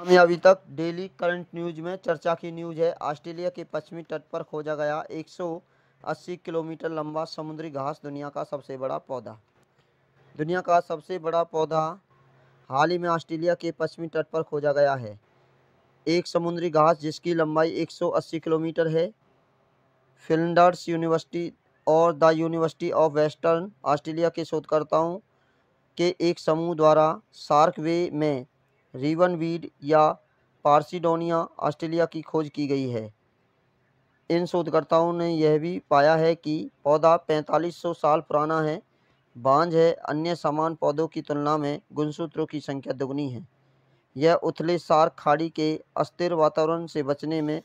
कामयाबी तक daily current news में चर्चा की न्यूज़ है। ऑस्ट्रेलिया के पश्चिमी तट पर खोजा गया 180 किलोमीटर लंबा समुद्री घास, दुनिया का सबसे बड़ा पौधा। दुनिया का सबसे बड़ा पौधा हाल ही में ऑस्ट्रेलिया के पश्चिमी तट पर खोजा गया है। एक समुद्री घास जिसकी लंबाई 180 किलोमीटर है। फिल्डर्स यूनिवर्सिटी और the university of western Australia के शोधकर्ताओं के एक समूह द्वारा सार्क वे में वीड या पार्सिडोनिया, ऑस्ट्रेलिया की खोज की गई है। इन शोधकर्ताओं ने यह भी पाया है कि पौधा 4500 साल पुराना है। बांझ है, अन्य समान पौधों की तुलना में गुणसूत्रों की संख्या दुगनी है। यह उथले सार्क खाड़ी के अस्थिर वातावरण से बचने में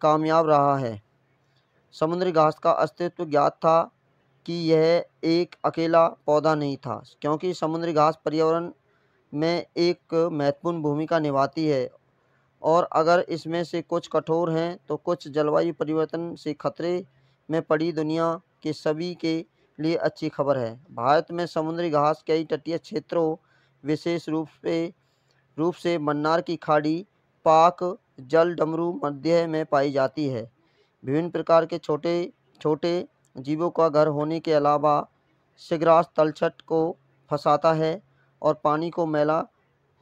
कामयाब रहा है। समुद्री घास का अस्तित्व ज्ञात था कि यह एक अकेला पौधा नहीं था, क्योंकि समुद्री घास पर्यावरण में एक महत्वपूर्ण भूमिका निभाती है और अगर इसमें से कुछ कठोर हैं तो कुछ जलवायु परिवर्तन से खतरे में पड़ी दुनिया के सभी के लिए अच्छी खबर है। भारत में समुद्री घास, कई तटीय क्षेत्रों, विशेष रूप से रूप से मन्नार की खाड़ी, पाक जल डमरू मध्य में पाई जाती है। विभिन्न प्रकार के छोटे छोटे जीवों का घर होने के अलावा सिगरास, तलछट को फंसाता है। और पानी को मैला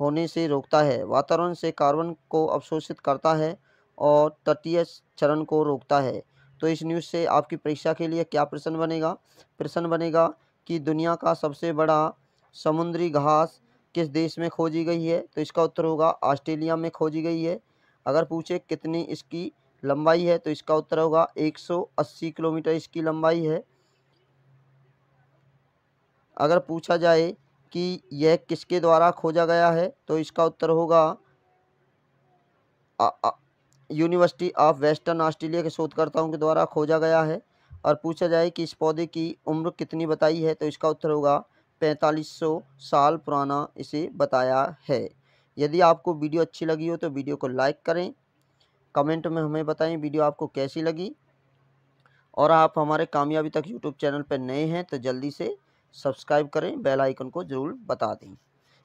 होने से रोकता है। वातावरण से कार्बन को अवशोषित करता है और तटीय चरण को रोकता है। तो इस न्यूज़ से आपकी परीक्षा के लिए क्या प्रश्न बनेगा? प्रश्न बनेगा कि दुनिया का सबसे बड़ा समुद्री घास किस देश में खोजी गई है? तो इसका उत्तर होगा, ऑस्ट्रेलिया में खोजी गई है। अगर पूछे कितनी इसकी लंबाई है तो इसका उत्तर होगा 180 किलोमीटर इसकी लंबाई है। अगर पूछा जाए कि यह किसके द्वारा खोजा गया है? तो इसका उत्तर होगा यूनिवर्सिटी ऑफ़ वेस्टर्न ऑस्ट्रेलिया के शोधकर्ताओं के द्वारा खोजा गया है। और पूछा जाए कि इस पौधे की उम्र कितनी बताई है तो इसका उत्तर होगा, पैंतालीस सौ साल पुराना इसे बताया है। यदि आपको वीडियो अच्छी लगी हो तो वीडियो को लाइक करें, कमेंट में हमें बताएँ वीडियो आपको कैसी लगी। और आप हमारे कामयाबी तक यूट्यूब चैनल पर नए हैं तो जल्दी से सब्सक्राइब करें, बेल आइकन को ज़रूर बता दें।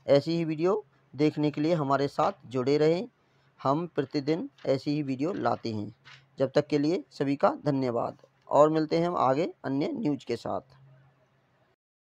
ऐसी ही वीडियो देखने के लिए हमारे साथ जुड़े रहें। हम प्रतिदिन ऐसी ही वीडियो लाते हैं। जब तक के लिए सभी का धन्यवाद। और मिलते हैं हम आगे अन्य न्यूज़ के साथ।